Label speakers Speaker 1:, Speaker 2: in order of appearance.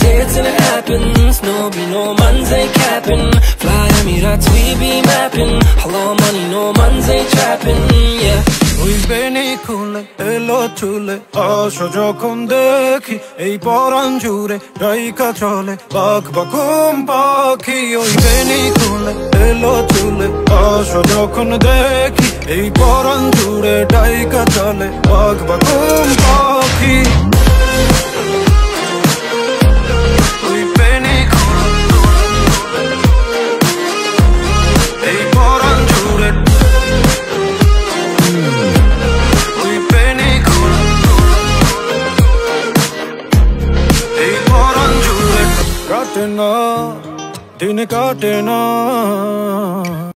Speaker 1: say it till it happens No be no mans ain't capping Fly Emirates we be mapping Hello money no mans ain't trapping Yeah
Speaker 2: ওই বেনি খুলে এলো চুলে আসো যখন দেখি এই পরাণ জুড়ে ডাইকা চলে বাঘ বাকুম পাখি ওই বেনি খুলে এলো চুলে আসো যখন দেখি এই পরাণ জুড়ে ডাইকা চলে বাঘ বাকুম পাখি काटना दिन काटना